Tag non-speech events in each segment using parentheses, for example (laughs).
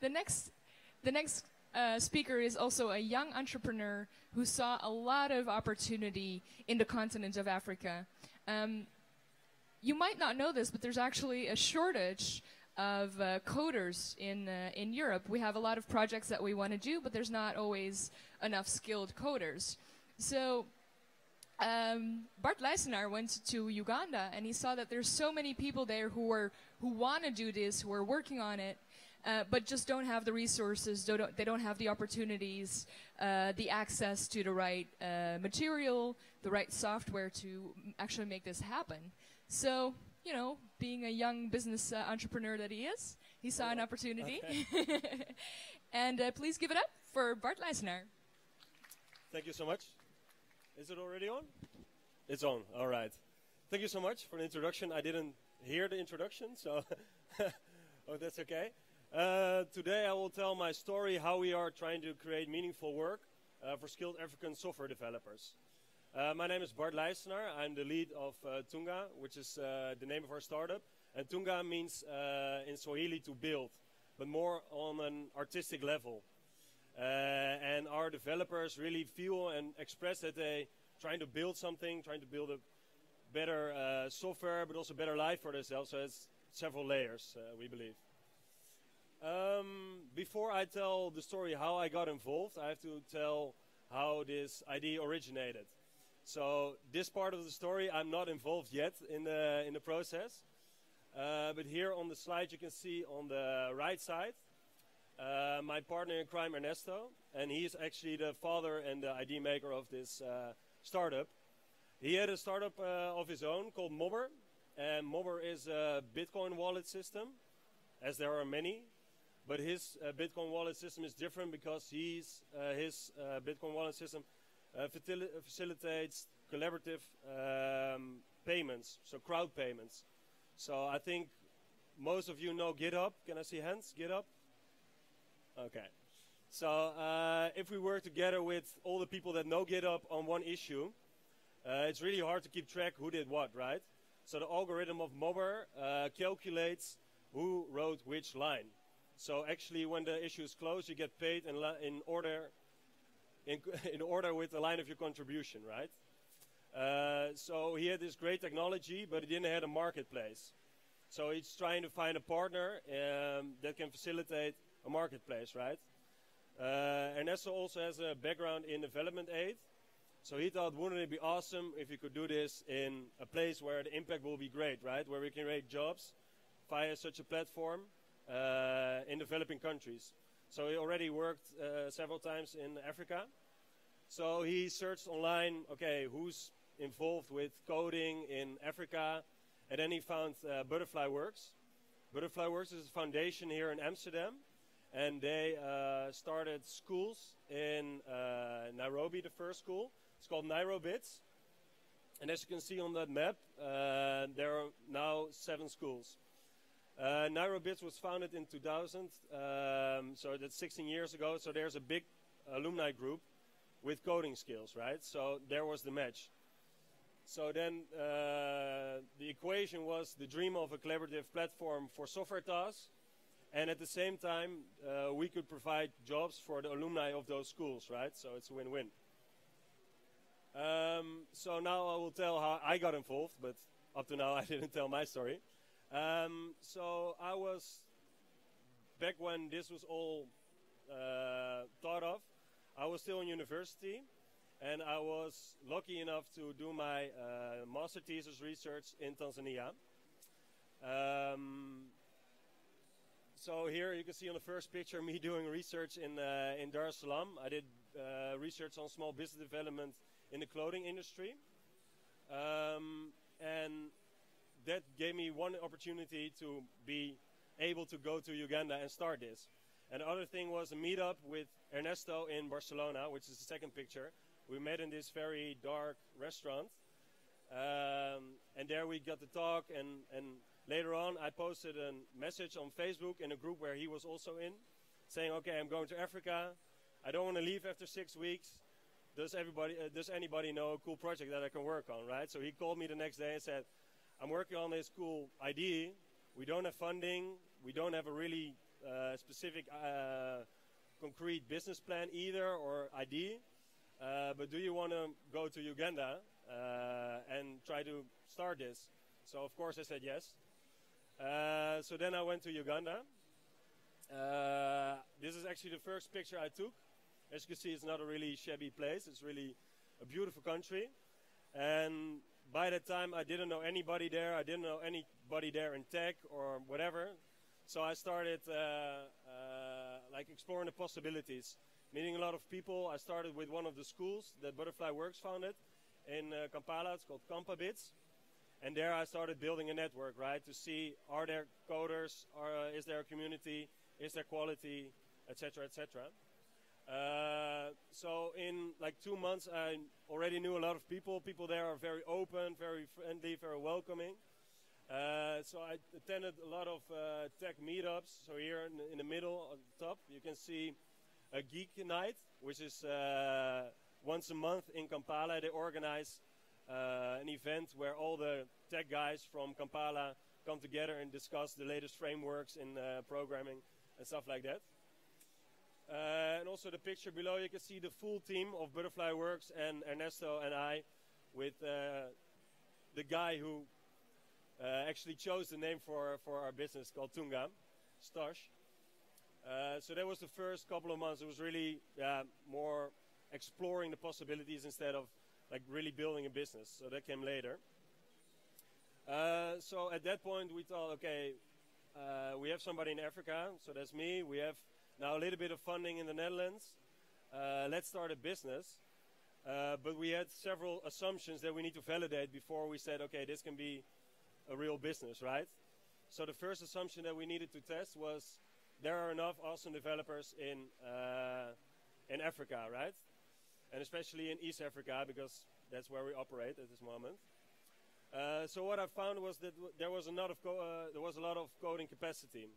the next, the next uh, speaker is also a young entrepreneur who saw a lot of opportunity in the continent of Africa. Um, you might not know this, but there's actually a shortage of uh, coders in uh, in Europe. We have a lot of projects that we want to do, but there's not always enough skilled coders. So um, Bart Leijssenaar went to Uganda and he saw that there's so many people there who who want to do this, who are working on it, uh, but just don't have the resources. Don't, they don't have the opportunities, uh, the access to the right uh, material, the right software to actually make this happen. So you know, being a young business uh, entrepreneur that he is, he saw an opportunity. Okay. (laughs) and uh, please give it up for Bart Leijssenaar. Thank you so much. Is it already on? It's on. All right. Thank you so much for the introduction. I didn't hear the introduction, so (laughs) oh, that's okay. Uh, today I will tell my story how we are trying to create meaningful work uh, for skilled African software developers. Uh, my name is Bart Leijssenaar. I'm the lead of uh, Tunga, which is uh, the name of our startup. And Tunga means uh, in Swahili to build, but more on an artistic level. And our developers really feel and express that they're trying to build something, trying to build a better software, but also better life for themselves. So it's several layers, we believe. Um, before I tell the story how I got involved, I have to tell how this idea originated. So this part of the story, I'm not involved yet in the in the process. Uh, but here on the slide, you can see on the right side uh, my partner in crime, Ernesto, and he's actually the father and the ID maker of this uh, startup. He had a startup uh, of his own called Mobber, and Mobber is a Bitcoin wallet system, as there are many. But his uh, Bitcoin wallet system is different because he's uh, his Bitcoin wallet system facilitates collaborative um, payments, so crowd payments. So I think most of you know GitHub. Can I see hands? GitHub. Okay. So uh, if we work together with all the people that know GitHub on one issue, uh, it's really hard to keep track who did what, right? So the algorithm of Mobber uh, calculates who wrote which line. So actually, when the issue is closed, you get paid in, in order in, (laughs) in, order with the line of your contribution, right? Uh, so he had this great technology, but he didn't have a marketplace. So he's trying to find a partner um, that can facilitate a marketplace, right? Uh, Ernesto also has a background in development aid. So he thought, wouldn't it be awesome if you could do this in a place where the impact will be great, right? Where we can create jobs via such a platform in developing countries. So he already worked uh, several times in Africa. So he searched online, okay, who's involved with coding in Africa? And then he found uh, Butterfly Works. Butterfly Works is a foundation here in Amsterdam and they uh, started schools in uh, Nairobi, the first school. It's called Nairobits. And as you can see on that map, uh, there are now seven schools. Uh, Nairobits was founded in 2000, um, so that's 16 years ago. So there's a big alumni group with coding skills, right? So there was the match. So then uh, the equation was the dream of a collaborative platform for software tasks and at the same time, uh, we could provide jobs for the alumni of those schools, right? So it's a win-win. Um, so now I will tell how I got involved, but up to now (laughs) I didn't tell my story. Um, so I was back when this was all uh, thought of. I was still in university, and I was lucky enough to do my uh, master thesis research in Tanzania. Um, so here you can see on the first picture me (laughs) doing research in uh, in Dar es Salaam. I did uh, research on small business development in the clothing industry, um, and that gave me one opportunity to be able to go to Uganda and start this. And the other thing was a meetup with Ernesto in Barcelona, which is the second picture. We met in this very dark restaurant, um, and there we got to talk and and Later on, I posted a message on Facebook in a group where he was also in, saying, "Okay, I'm going to Africa. I don't want to leave after six weeks. Does everybody, uh, does anybody know a cool project that I can work on?" Right. So he called me the next day and said, "I'm working on this cool idea. We don't have funding. We don't have a really uh, specific uh, concrete business plan either or idea. Uh, but do you want to go to Uganda uh, and try to start this? So of course I said yes. Uh, so then I went to Uganda. Uh, this is actually the first picture I took. As you can see, it's not a really shabby place. It's really a beautiful country. And by that time, I didn't know anybody there. I didn't know anybody there in tech or whatever. So I started uh, uh, like exploring the possibilities, meeting a lot of people. I started with one of the schools that Butterfly Works founded in uh, Kampala. It's called Kampabits. And there I started building a network, right, to see are there coders, are, uh, is there a community, is there quality, etc., etc. Uh, so in like two months, I already knew a lot of people. People there are very open, very friendly, very welcoming. Uh, so I attended a lot of uh, tech meetups. So here in the, in the middle, on the top, you can see a geek night, which is uh, once a month in Kampala. They organize uh, an event where all the tech guys from Kampala come together and discuss the latest frameworks in programming and stuff like that. Uh, and also the picture below, you can see the full team of Butterfly Works and Ernesto and I with uh, the guy who uh, actually chose the name for, for our business called Tunga, Stash. Uh, so that was the first couple of months. It was really more exploring the possibilities instead of like really building a business. So that came later. Uh, so at that point we thought, okay, uh, we have somebody in Africa, so that's me. We have now a little bit of funding in the Netherlands. Uh, let's start a business. Uh, but we had several assumptions that we need to validate before we said, okay, this can be a real business, right? So the first assumption that we needed to test was there are enough awesome developers in uh, in Africa, right? And especially in East Africa because that's where we operate at this moment. Uh, so what I found was that there was a lot of uh, there was a lot of coding capacity.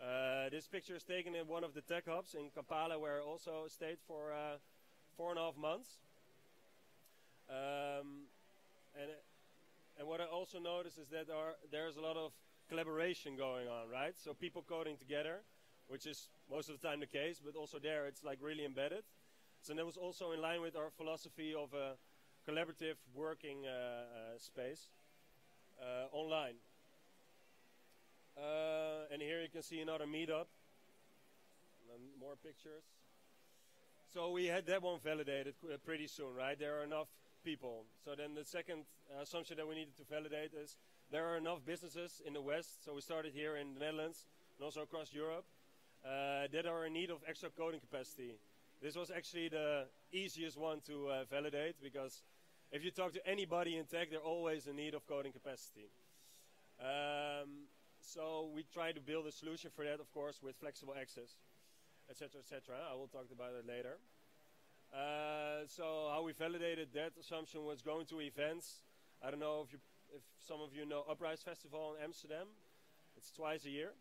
Uh, this picture is taken in one of the tech hubs in Kampala, where I also stayed for uh, four and a half months. Um, and and what I also noticed is that there there's a lot of collaboration going on, right? So people coding together, which is most of the time the case, but also there it's like really embedded. So that was also in line with our philosophy of a collaborative working uh, uh, space uh, online. Uh, and here you can see another meetup. And more pictures. So we had that one validated pretty soon, right? There are enough people. So then the second assumption that we needed to validate is there are enough businesses in the West. So we started here in the Netherlands and also across Europe uh, that are in need of extra coding capacity. This was actually the easiest one to uh, validate because if you talk to anybody in tech, they're always in need of coding capacity. Um, so we try to build a solution for that, of course, with flexible access, etc., etc. I will talk about it later. Uh, so how we validated that assumption was going to events. I don't know if you, if some of you know Uprise Festival in Amsterdam. It's twice a year.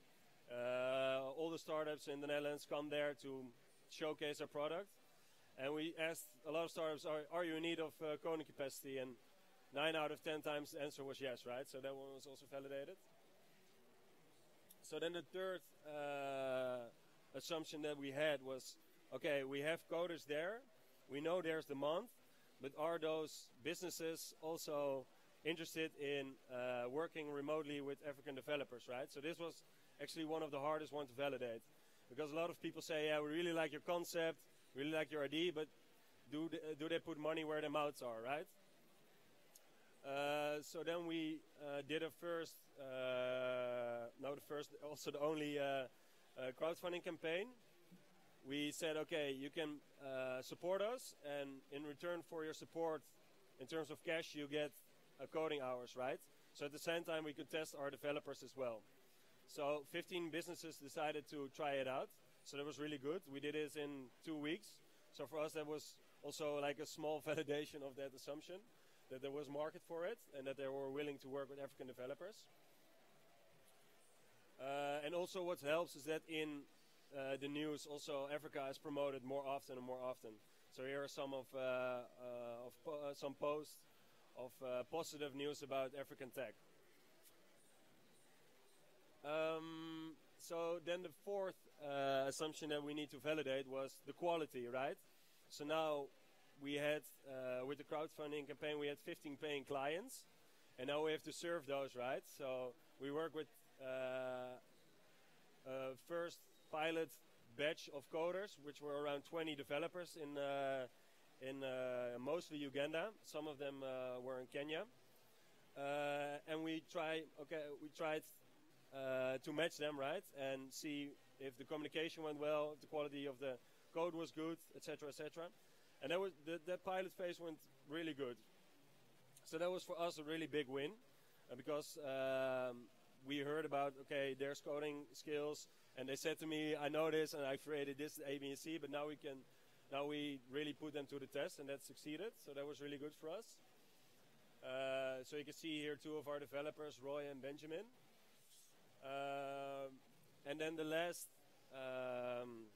Uh, all the startups in the Netherlands come there to showcase our product. And we asked a lot of startups, are, are you in need of uh, coding capacity? And nine out of ten times the answer was yes, right? So that one was also validated. So then the third uh, assumption that we had was, okay, we have coders there. We know there's demand, but are those businesses also interested in uh, working remotely with African developers, right? So this was actually one of the hardest ones to validate. Because a lot of people say, yeah, we really like your concept, really like your idea, but do they, do they put money where their mouths are, right? Uh, so then we uh, did a first, uh, no, the first, also the only uh, uh, crowdfunding campaign. We said, okay, you can support us, and in return for your support, in terms of cash, you get coding hours, right? So at the same time, we could test our developers as well. So 15 businesses decided to try it out. So that was really good. We did this in two weeks. So for us, that was also like a small (laughs) validation of that assumption that there was market for it and that they were willing to work with African developers. Uh, and also what helps is that in uh, the news also Africa is promoted more often and more often. So here are some of, uh, uh of po uh, some posts of uh, positive news about African tech. Um, so then the fourth assumption that we need to validate was the quality, right? So now we had, uh, with the crowdfunding campaign, we had 15 paying clients, and now we have to serve those, right? So we work with uh, a first pilot batch of coders, which were around 20 developers in uh, in uh, mostly Uganda. Some of them uh, were in Kenya, uh, and we try. Okay, we tried uh, to match them, right, and see if the communication went well, the quality of the code was good, etc., etc. And that was the, that pilot phase went really good. So that was for us a really big win, uh, because um, we heard about okay, there's coding skills, and they said to me, I know this, and I created this A, B, and C, but now we can, now we really put them to the test, and that succeeded. So that was really good for us. Uh, so you can see here two of our developers, Roy and Benjamin. Um, and then the last, um,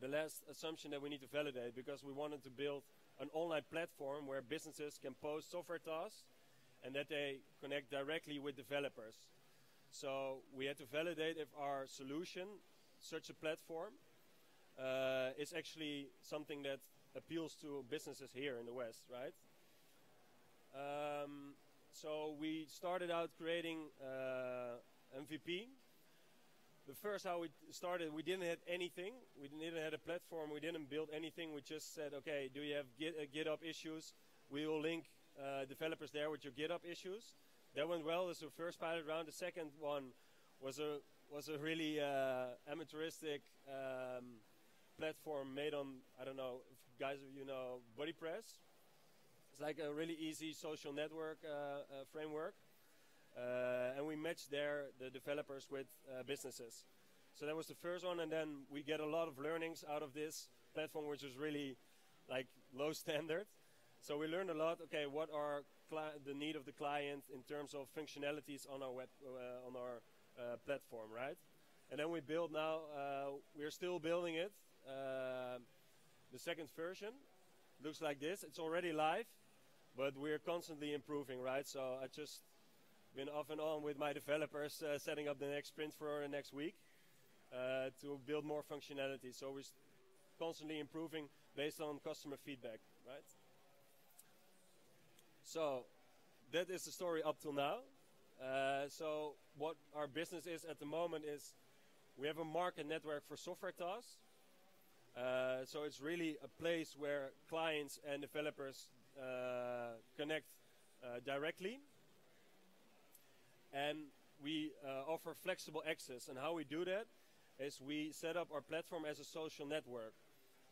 the last assumption that we need to validate, because we wanted to build an online platform where businesses can post software tasks, and that they connect directly with developers. So we had to validate if our solution, such a platform, uh, is actually something that appeals to businesses here in the West, right? Um, so we started out creating uh, MVP. The first how we started, we didn't have anything. We didn't have a platform. We didn't build anything. We just said, okay, do you have Git, uh, GitHub issues? We will link uh, developers there with your GitHub issues. That went well. Was the first pilot round. The second one was a was a really uh, amateuristic um, platform made on I don't know if guys you know BuddyPress. It's like a really easy social network uh, uh, framework, and we matched there the developers with uh, businesses. So that was the first one, and then we get a lot of learnings out of this platform, which was really like low (laughs) standard. So we learned a lot. Okay, what are the need of the client in terms of functionalities on our web uh, on our uh, platform, right? And then we build now. Uh, we're still building it. Uh, the second version looks like this. It's already live, but we're constantly improving, right? So I just been off and on with my developers uh, setting up the next sprint for the next week uh, to build more functionality. So we're constantly improving based on customer feedback, right? So that is the story up till now. Uh, so what our business is at the moment is we have a market network for software tasks. Uh, so it's really a place where clients and developers uh, connect uh, directly. And we uh, offer flexible access. And how we do that is we set up our platform as a social network.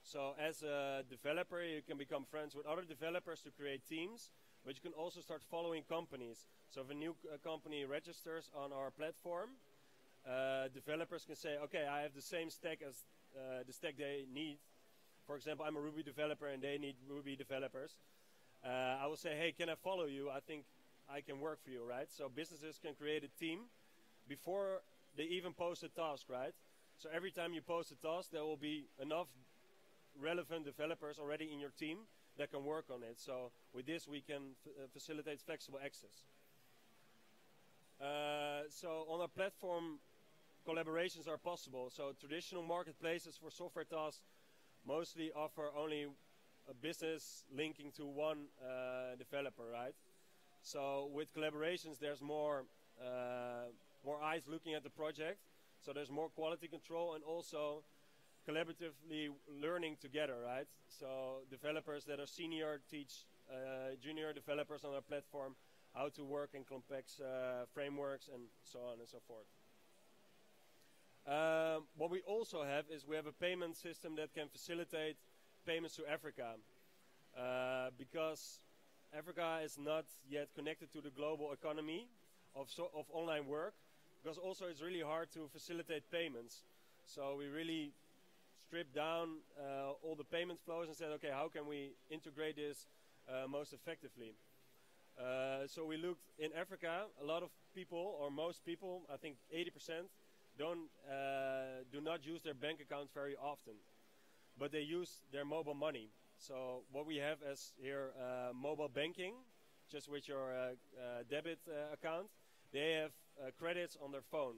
So as a developer, you can become friends with other developers to create teams but you can also start following companies. So if a new uh, company registers on our platform, uh, developers can say, okay, I have the same stack as uh, the stack they need. For example, I'm a Ruby developer and they need Ruby developers. Uh, I will say, hey, can I follow you? I think I can work for you, right? So businesses can create a team before they even post a task, right? So every time you post a task, there will be enough relevant developers already in your team that can work on it. So with this, we can uh, facilitate flexible access. Uh, so on our platform, collaborations are possible. So traditional marketplaces for software tasks mostly offer only a business linking to one uh, developer, right? So with collaborations, there's more uh, more eyes looking at the project. So there's more quality control and also collaboratively learning together, right? So developers that are senior teach uh, junior developers on our platform how to work in complex uh, frameworks and so on and so forth. Um, what we also have is we have a payment system that can facilitate payments to Africa uh, because Africa is not yet connected to the global economy of, so of online work because also it's really hard to facilitate payments. So we really stripped down uh, all the payment flows and said, okay, how can we integrate this uh, most effectively? Uh, so we looked in Africa. A lot of people, or most people, I think 80%, don't uh, do not use their bank accounts very often, but they use their mobile money. So what we have as here uh, mobile banking, just with your uh, debit account, they have credits on their phone.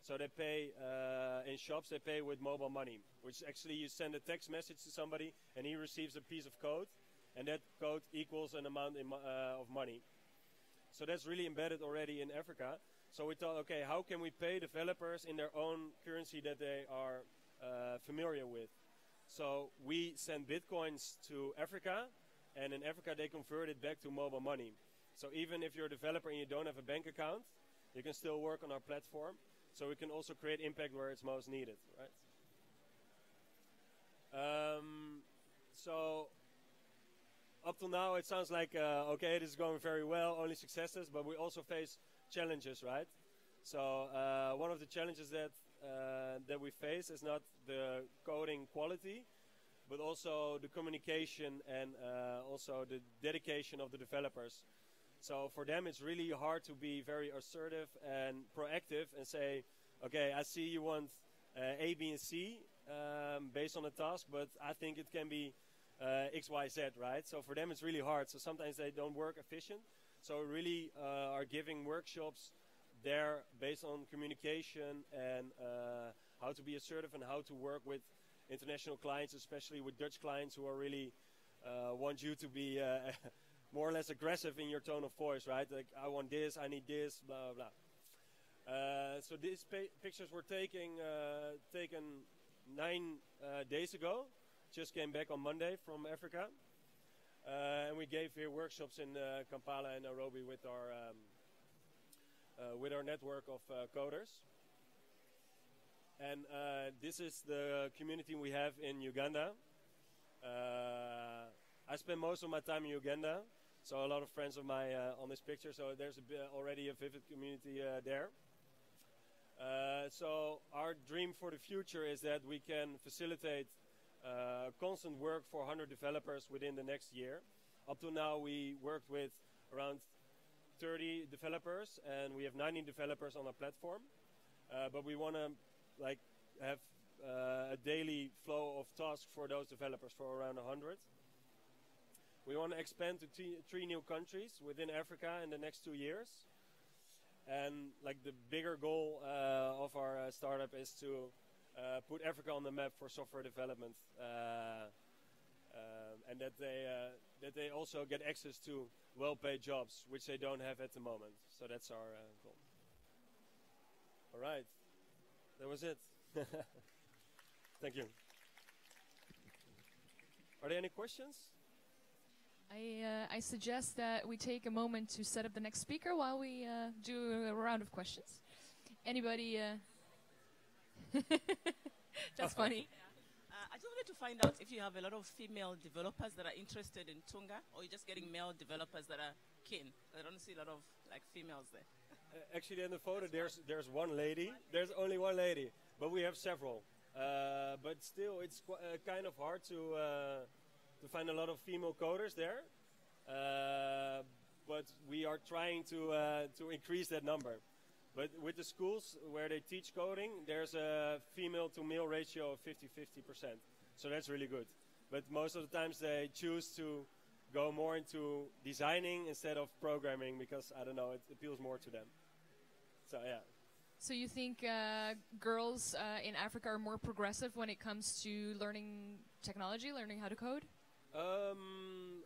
So they pay uh, in shops. They pay with mobile money, which actually you send a text message to somebody and he receives a piece of code, and that code equals an amount uh, of money. So that's really embedded already in Africa. So we thought, okay, how can we pay developers in their own currency that they are uh, familiar with? So we send bitcoins to Africa, and in Africa they convert it back to mobile money. So even if you're a developer and you don't have a bank account, you can still work on our platform. So we can also create impact where it's most needed, right? Um, so up till now, it sounds like uh, okay, this is going very well, only successes, but we also face challenges, right? So uh, one of the challenges that uh, that we face is not the coding quality, but also the communication and uh, also the dedication of the developers. So for them, it's really hard to be very assertive and proactive and say, okay, I see you want uh, A, B, and C um, based on a task, but I think it can be uh, X, Y, Z, right? So for them, it's really hard. So sometimes they don't work efficient. So really uh, are giving workshops there based on communication and uh, how to be assertive and how to work with international clients, especially with Dutch clients who are really uh, want you to be uh, (laughs) more or less aggressive in your tone of voice, right? Like I want this, I need this, blah blah. Uh, so these pictures were taken uh, taken nine uh, days ago. Just came back on Monday from Africa, and we gave here workshops in Kampala and Nairobi with our um, with our network of coders. And uh, this is the community we have in Uganda. Uh, I spend most of my time in Uganda, so a lot of friends of mine uh, on this picture. So there's a already a vivid community uh, there. Uh, so our dream for the future is that we can facilitate uh, constant work for 100 developers within the next year. Up to now, we worked with around 30 developers, and we have 90 developers on our platform. but we want to like have uh, a daily flow of tasks for those developers for around 100. We want to expand to three new countries within Africa in the next two years. And like the bigger goal uh, of our uh, startup is to uh, put Africa on the map for software development, uh, um, and that they uh, that they also get access to well-paid jobs, which they don't have at the moment. So that's our goal. All right. That was it. (laughs) Thank you. Are there any questions? I, uh, I suggest that we take a moment to set up the next speaker while we uh, do a round of questions. Anybody? Uh (laughs) That's (laughs) funny. Just wanted to find out if you have a lot of female developers that are interested in Tunga, or you're just getting male developers that are keen. I don't see a lot of like females there. Uh, actually, in the photo, there's there's one lady. There's only one lady, but we have several. Uh, but still, it's uh, kind of hard to uh, to find a lot of female coders there. Uh, but we are trying to uh, to increase that number. But with the schools where they teach coding, there's a female to male ratio of 50-50 percent. So that's really good. But most of the times they choose to go more into designing instead of programming because I don't know it appeals more to them. So yeah. So you think uh, girls uh, in Africa are more progressive when it comes to learning technology, learning how to code? Um,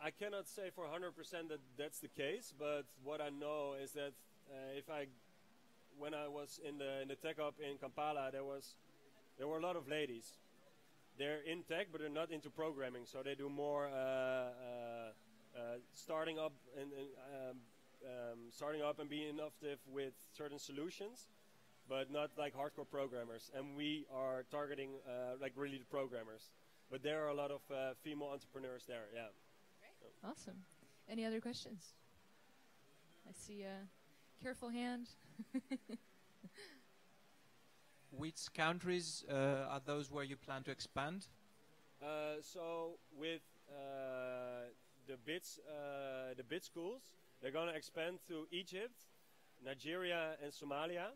I cannot say for 100% that that's the case, but what I know is that uh, if I, when I was in the in the tech hub in Kampala, there was there were a lot of ladies they're in tech, but they're not into programming. So they do more uh, uh, uh, starting up and, and um, um, starting up and being innovative with certain solutions, but not like hardcore programmers. And we are targeting like really the programmers. But there are a lot of female entrepreneurs there. Yeah. Great. Awesome. Any other questions? I see careful hand. (laughs) which countries uh, are those where you plan to expand? Uh, so with uh, the bits, uh, the bit schools, they're going to expand to Egypt, Nigeria, and Somalia.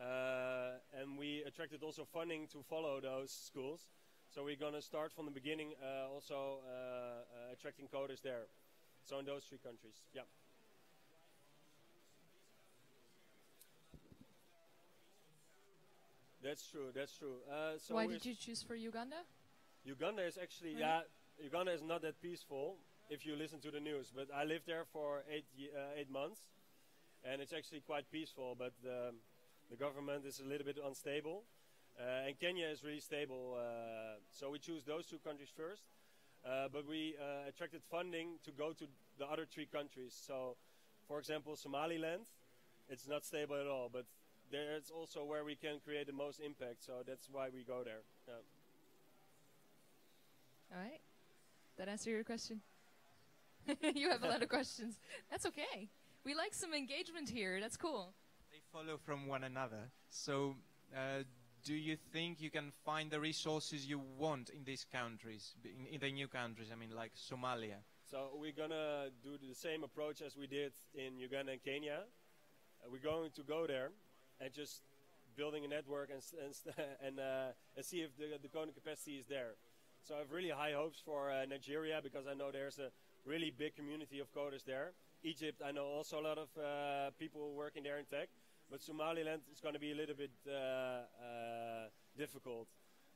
Uh, and we attracted also funding to follow those schools. So we're going to start from the beginning, uh, also attracting coders there. So in those three countries, yeah. That's true. That's true. Uh, so Why did you choose for Uganda? Uganda is actually Really? yeah. Uganda is not that peaceful if you listen to the news. But I lived there for eight uh, eight months, and it's actually quite peaceful. But the, the government is a little bit unstable, uh, and Kenya is really stable. Uh, so we choose those two countries first. Uh, but we uh, attracted funding to go to the other three countries. So, for example, Somaliland, it's not stable at all. But there it's also where we can create the most impact. So that's why we go there. Yeah. All right. That answer your question? (laughs) you have a lot of questions. That's okay. We like some engagement here. That's cool. They follow from one another. So, uh, do you think you can find the resources you want in these countries, in, in the new countries? I mean, like Somalia. So we're gonna do the same approach as we did in Uganda and Kenya. Uh, we're going to go there and just building a network and and, (laughs) and, uh, and see if the, the coding capacity is there. So I have really high hopes for uh, Nigeria because I know there's a really big community of coders there. Egypt, I know also a lot of uh, people working there in tech, but Somaliland is going to be a little bit uh, uh, difficult.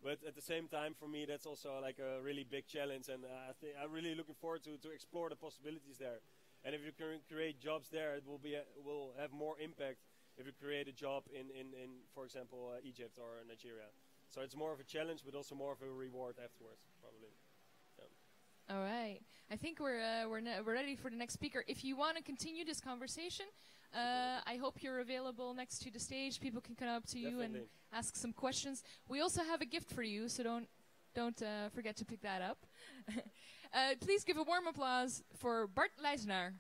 But at the same time, for me, that's also like a really big challenge, and uh, I think I'm really looking forward to, to explore the possibilities there. And if you can create jobs there, it will be a, will have more impact if you create a job in, in, in for example, uh, Egypt or Nigeria. So it's more of a challenge, but also more of a reward afterwards, probably. All right. I think we're uh, we're, ne- we're ready for the next speaker. If you want to continue this conversation, uh, I hope you're available next to the stage. People can come up to you and ask some questions. We also have a gift for you, so don't don't uh, forget to pick that up. (laughs) uh, please give a warm applause for Bart Leisner.